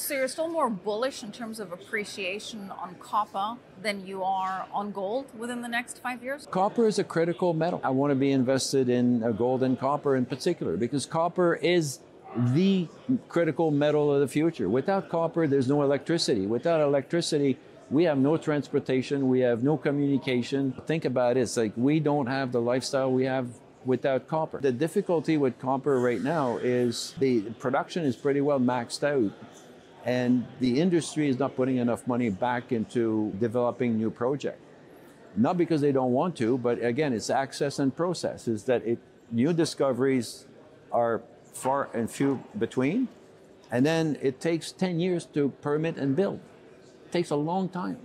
So you're still more bullish in terms of appreciation on copper than you are on gold within the next five years? Copper is a critical metal. I want to be invested in uh, gold and copper in particular because copper is the critical metal of the future. Without copper, there's no electricity. Without electricity, we have no transportation, we have no communication. Think about it, it's like we don't have the lifestyle we have without copper. The difficulty with copper right now is the production is pretty well maxed out and the industry is not putting enough money back into developing new projects. Not because they don't want to, but again, it's access and process. Is that it, new discoveries are far and few between, and then it takes 10 years to permit and build. It takes a long time.